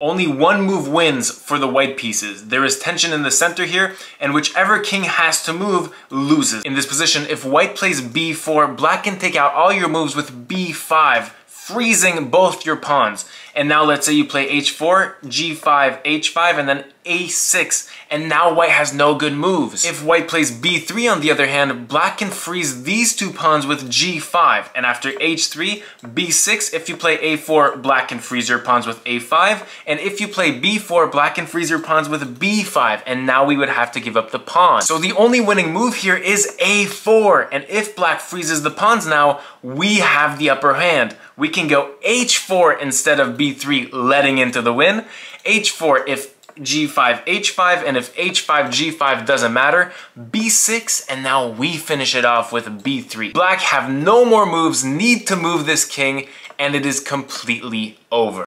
Only one move wins for the white pieces. There is tension in the center here, and whichever king has to move loses. In this position, if white plays b4, black can take out all your moves with b5, freezing both your pawns. And now let's say you play h4, g5, h5, and then a6, and now white has no good moves. If white plays b3 on the other hand, black can freeze these two pawns with g5, and after h3, b6, if you play a4, black can freeze your pawns with a5, and if you play b4, black can freeze your pawns with b5, and now we would have to give up the pawn. So the only winning move here is a4, and if black freezes the pawns now, we have the upper hand. We can go h4 instead of b3, letting into the win. h4 if g5, h5, and if h5, g5 doesn't matter, b6, and now we finish it off with b3. Black have no more moves, need to move this king, and it is completely over.